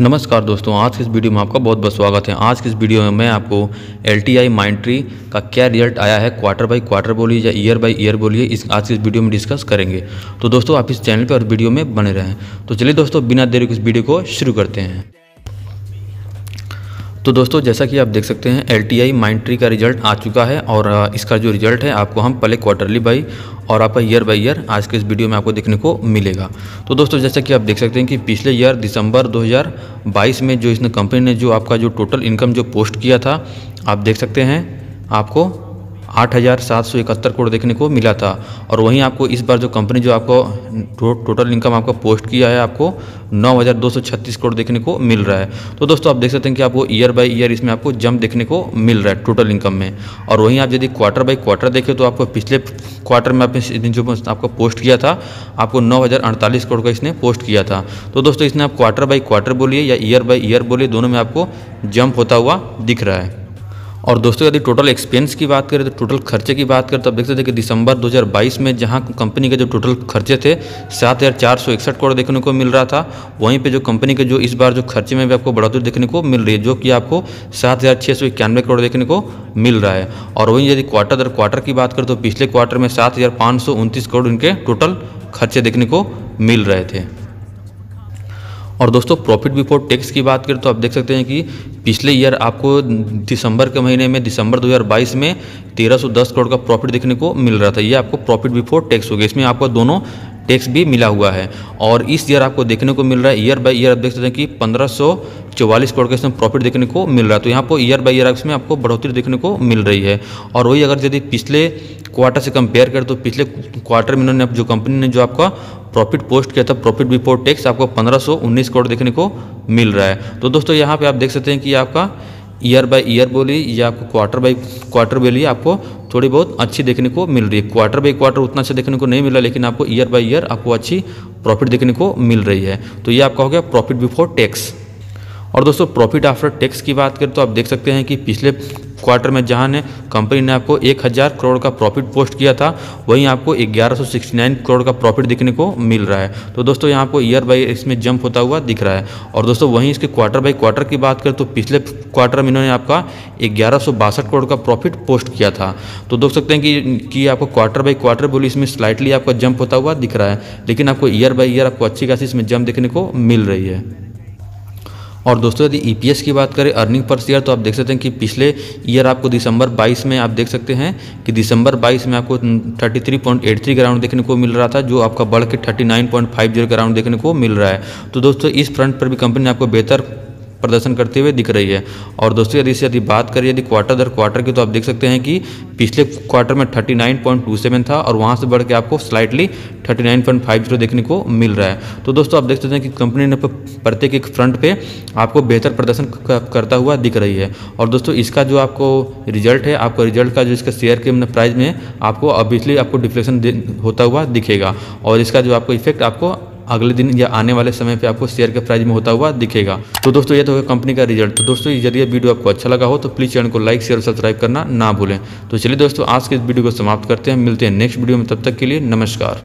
नमस्कार दोस्तों, आज की इस वीडियो में आपका बहुत बहुत स्वागत है। आज की इस वीडियो में मैं आपको L T I Mindtree का क्या रिज़ल्ट आया है, क्वार्टर बाई क्वार्टर बोलिए या ईयर बाई ईयर बोलिए, इस आज की इस वीडियो में डिस्कस करेंगे। तो दोस्तों, आप इस चैनल पर और वीडियो में बने रहें। तो चलिए दोस्तों, बिना देरी इस वीडियो को शुरू करते हैं। तो दोस्तों, जैसा कि आप देख सकते हैं L T I Mindtree का रिज़ल्ट आ चुका है और इसका जो रिज़ल्ट है, आपको हम पहले क्वार्टरली बाई और आपका ईयर बाई ईयर आज के इस वीडियो में आपको देखने को मिलेगा। तो दोस्तों, जैसा कि आप देख सकते हैं कि पिछले ईयर दिसंबर 2022 में जो इसने कंपनी ने जो आपका जो टोटल इनकम जो पोस्ट किया था, आप देख सकते हैं, आपको आठ हज़ार सात सौ इकहत्तर करोड़ देखने को मिला था। और वहीं आपको इस बार जो कंपनी जो आपको टो, टोटल इनकम आपका पोस्ट किया है आपको नौ हज़ार दो सौ छत्तीस करोड़ देखने को मिल रहा है। तो दोस्तों आप देख सकते हैं कि आपको ईयर बाय ईयर इसमें आपको जंप देखने को मिल रहा है टोटल इनकम में। और वहीं आप यदि क्वार्टर बाई क्वार्टर देखें तो आपको पिछले क्वार्टर में आपने जो आपको पोस्ट किया था आपको नौ हज़ार अड़तालीस करोड़ का इसने पोस्ट किया था। तो दोस्तों इसने आप क्वार्टर बाई क्वार्टर बोलिए या ईयर बाई ईयर बोलिए दोनों में आपको जंप होता हुआ दिख रहा है। और दोस्तों, यदि टोटल एक्सपेंस की बात करें तो टोटल खर्चे की बात करें तो आप देख सकते हैं कि दिसंबर 2022 में जहाँ कंपनी के जो टोटल खर्चे थे, सात हज़ार चार सौ इकसठ करोड़ देखने को मिल रहा था। वहीं पे जो कंपनी के जो इस बार जो खर्चे में भी आपको बढ़ोतरी देखने को मिल रही है, जो कि आपको सात हज़ार छः सौ इक्यानवे करोड़ देखने को मिल रहा है। और वहीं यदि क्वार्टर दर क्वार्टर की बात करें तो पिछले क्वार्टर में सात हज़ार पाँच सौ उनतीस करोड़ इनके टोटल खर्चे देखने को मिल रहे थे। और दोस्तों प्रॉफिट बिफोर टैक्स की बात करें तो आप देख सकते हैं कि पिछले ईयर आपको दिसंबर के महीने में, दिसंबर 2022 में 1310 करोड़ का प्रॉफिट देखने को मिल रहा था। ये आपको प्रॉफिट बिफोर टैक्स हो गया। इसमें आपको दोनों टैक्स भी मिला हुआ है। और इस ईयर आपको देखने को मिल रहा है, ईयर बाय ईयर आप देख सकते हैं कि पंद्रह चौवालीस करोड़ का इसमें प्रॉफिट देखने को मिल रहा है। तो यहाँ पर ईयर बाय ईयर इसमें आपको बढ़ोतरी देखने को मिल रही है। और वही अगर यदि पिछले क्वार्टर से कंपेयर करें तो पिछले क्वार्टर में इन्होंने, जो कंपनी ने, जो आपका प्रॉफिट पोस्ट किया था प्रॉफिट बिफोर टैक्स आपको 1519 करोड़ देखने को मिल रहा है। तो दोस्तों, यहाँ पे आप देख सकते हैं कि आपका ईयर बाय ईयर बोली या आपको क्वार्टर बाय क्वार्टर बोली आपको थोड़ी बहुत अच्छी देखने को मिल रही है। क्वार्टर बाई क्वार्टर उतना अच्छा देखने को नहीं मिला, लेकिन आपको ईयर बाई ईयर आपको अच्छी प्रॉफिट देखने को मिल रही है। तो ये आपका हो गया प्रॉफिट बिफोर टैक्स और दोस्तों प्रॉफिट आफ्टर टैक्स की बात करें तो आप देख सकते हैं कि पिछले क्वार्टर में जहाँ ने कंपनी ने आपको 1000 करोड़ का प्रॉफिट पोस्ट किया था वहीं आपको 1169 करोड़ का प्रॉफिट दिखने को मिल रहा है। तो दोस्तों यहाँ आपको ईयर बाई इसमें जंप होता हुआ दिख रहा है। और दोस्तों वहीं इसके क्वार्टर बाई क्वार्टर की बात करें तो पिछले क्वार्टर में इन्होंने आपका ग्यारह करोड़ का प्रॉफिट पोस्ट किया था। तो देख सकते हैं कि, कि आपको क्वार्टर बाई क्वार्टर बोली इसमें स्लाइटली आपका जंप होता हुआ दिख रहा है लेकिन आपको ईयर बाई ईयर आपको अच्छी खासी इसमें जंप देखने को मिल रही है। और दोस्तों, यदि ईपीएस e की बात करें अर्निंग पर शेयर तो आप देख सकते हैं कि पिछले ईयर आपको दिसंबर 22 में आप देख सकते हैं कि दिसंबर 22 में आपको 33.83 ग्राउंड देखने को मिल रहा था, जो आपका बढ़ के 39.50 ग्राउंड देखने को मिल रहा है। तो दोस्तों, इस फ्रंट पर भी कंपनी ने आपको बेहतर प्रदर्शन करते हुए दिख रही है। और दोस्तों, यदि यदि बात करें, यदि क्वार्टर दर क्वार्टर की तो आप देख सकते हैं कि पिछले क्वार्टर में 39.27 था और वहाँ से बढ़ के आपको स्लाइटली 39.50 देखने को मिल रहा है। तो दोस्तों, आप देख सकते हैं कि कंपनी ने प्रत्येक एक फ्रंट पे आपको बेहतर प्रदर्शन करता हुआ दिख रही है। और दोस्तों, इसका जो आपको रिज़ल्ट है, आपको रिज़ल्ट का जो इसका शेयर के प्राइस में आपको ऑब्वियसली आपको डिफ्लेक्शन होता हुआ दिखेगा। और इसका जो आपको इफ़ेक्ट आपको अगले दिन या आने वाले समय पे आपको शेयर के प्राइस में होता हुआ दिखेगा। तो दोस्तों, ये तो कंपनी का रिज़ल्ट तो दोस्तों यदि ये वीडियो आपको अच्छा लगा हो तो प्लीज़ चैनल को लाइक शेयर और सब्सक्राइब करना ना भूलें। तो चलिए दोस्तों, आज के इस वीडियो को समाप्त करते हैं। मिलते हैं नेक्स्ट वीडियो में, तब तक के लिए नमस्कार।